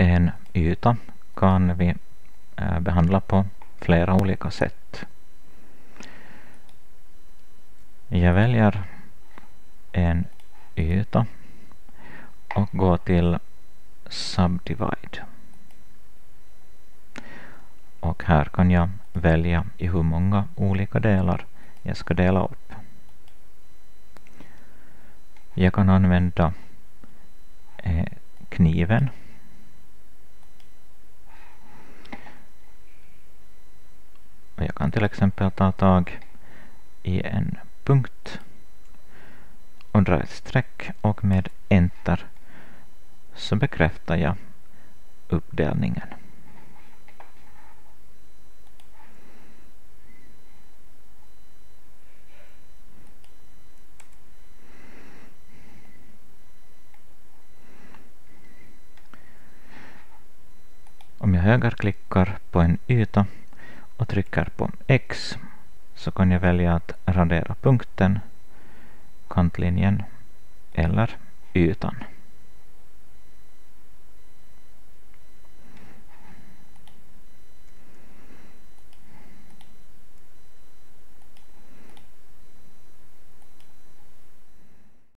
En yta kan vi eh, behandla på flera olika sätt. Jag väljer en yta och går till Subdivide. Och här kan jag välja i hur många olika delar jag ska dela upp. Jag kan använda eh, kniven och jag kan till exempel ta tag i en punkt och dra ett streck och med enter så bekräftar jag uppdelningen. Om jag högerklickar på en yta och trycker på X så kan jag välja att radera punkten, kantlinjen eller ytan.